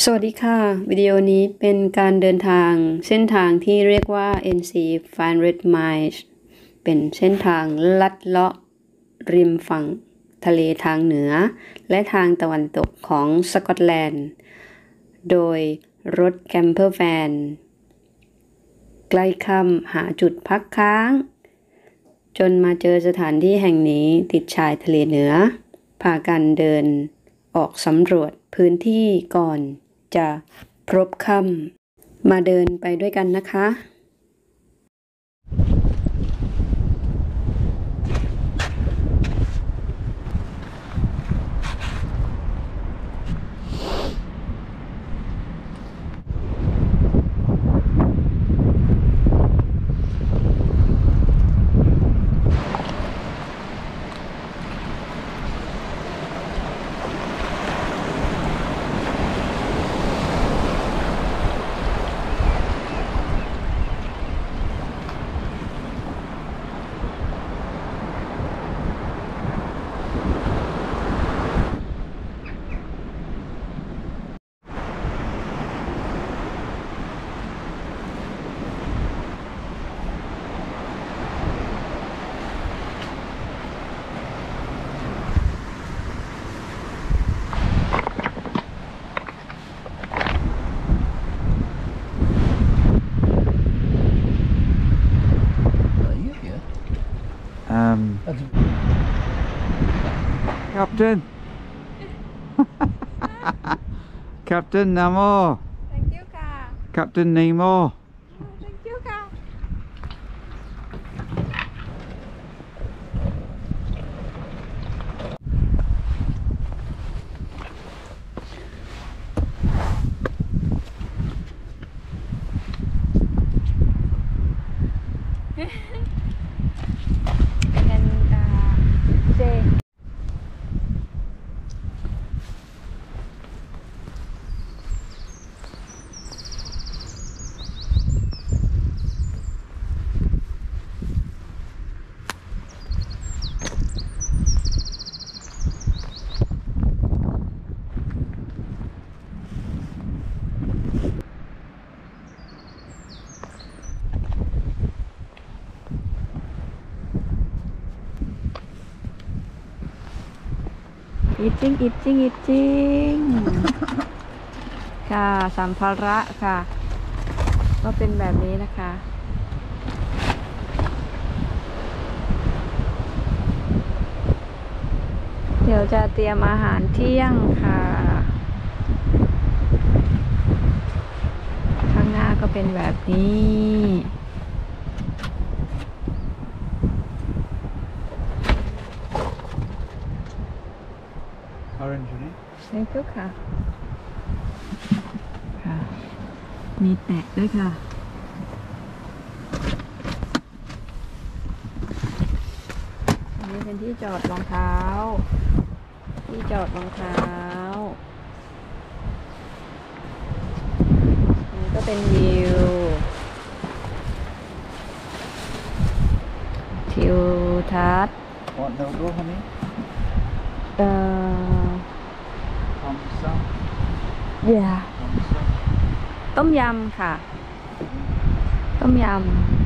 สวัสดีค่ะ วิดีโอนี้เป็นการเดินทางเส้นทางที่เรียกว่า NC 500 miles เป็นเส้นทางลัดเลาะริมฝั่งทะเลทางเหนือ และทางตะวันตกของสกอตแลนด์ โดยรถแคมเปอร์แวนใกล้ค่ำหาจุดพักค้าง จนมาเจอสถานที่แห่งนี้ติดชายทะเลเหนือ พากันเดินออกสำรวจพื้นที่ก่อน จะพบค่ำมาเดินไปด้วยกันนะคะ Captain! Captain Nemo! Thank you, ka. Captain Nemo! Thank you, ka. อีจริงอีจริงอีจริง ค่ะสัมภาระค่ะ ก็เป็นแบบนี้นะคะเดี๋ยวจะเตรียมอาหารเที่ยงค่ะ ข้างหน้าก็เป็นแบบนี้ Orange, isn't it? thank you ค่ะ ค่ะ มีแตะด้วยค่ะ อันนี้เป็นที่จอดรองเท้า ที่จอดรองเท้า อันนี้ก็เป็นวิว ทิวทัศน์ What noodle, honey? เอ่อ Tom Sam. เดี๋ยว Tom Sam. ต้มยำค่ะ ต้มยำ